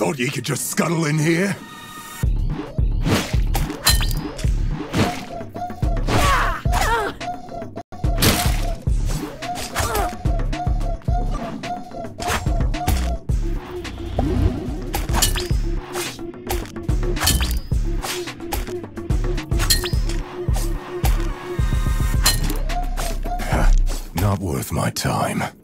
thought you could just scuttle in here? Not worth my time.